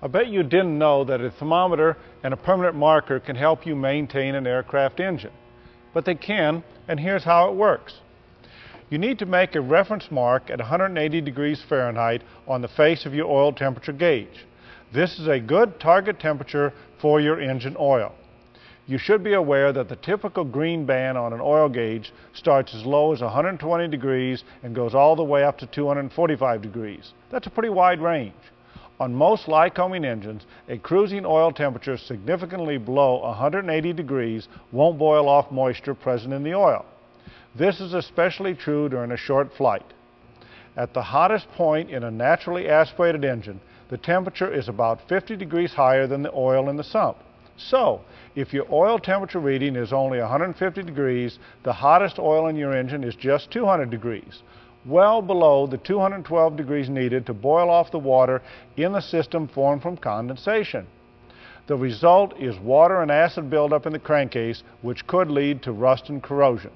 I bet you didn't know that a thermometer and a permanent marker can help you maintain an aircraft engine. But they can, and here's how it works. You need to make a reference mark at 180 degrees Fahrenheit on the face of your oil temperature gauge. This is a good target temperature for your engine oil. You should be aware that the typical green band on an oil gauge starts as low as 120 degrees and goes all the way up to 245 degrees. That's a pretty wide range. On most Lycoming engines, a cruising oil temperature significantly below 180 degrees won't boil off moisture present in the oil. This is especially true during a short flight. At the hottest point in a naturally aspirated engine, the temperature is about 50 degrees higher than the oil in the sump. So, if your oil temperature reading is only 150 degrees, the hottest oil in your engine is just 200 degrees well below the 212 degrees needed to boil off the water in the system formed from condensation. The result is water and acid buildup in the crankcase, which could lead to rust and corrosion.